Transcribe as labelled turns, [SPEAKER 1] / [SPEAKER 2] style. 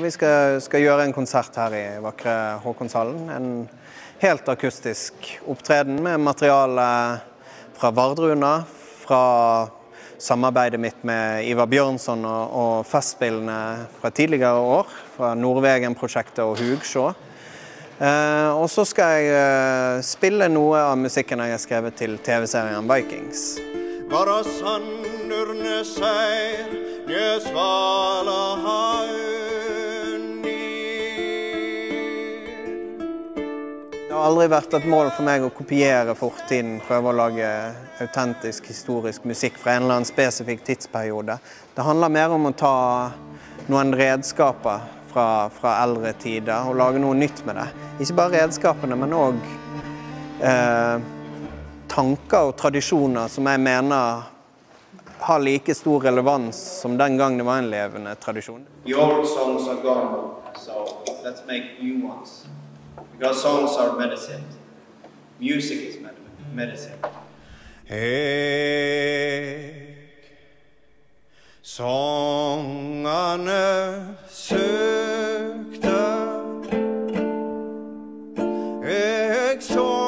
[SPEAKER 1] Vi skal, skal gjøre en konsert her i vakre Håkonshallen. En helt akustisk opptreden med materiale fra Vardruna, fra samarbeidet mitt med Ivar Bjørnson og, og Festspillene fra tidligere år. Fra Nordvegen-prosjektet og Hugsjå. Eh, og så skal jeg eh, spille noe av musikken jeg har skrevet til TV-serien Vikings.
[SPEAKER 2] Vara sandurne sær,
[SPEAKER 1] har aldri vært et mål for meg å kopiere fortiden, prøve å lage autentisk historisk musikk fra en eller annen spesifikk tidsperiode. Det handler mer om å ta noen redskaper fra, fra eldre tider og lage noe nytt med det. Ikke bare redskapene, men òg eh, tanker og tradisjoner som jeg mener har like stor relevans som den gang det var en levende tradisjon. Your songs are gone, so let's make new ones. Because songs are medicine. Music is medicine.
[SPEAKER 2] Ek sångane sökte Ek sångane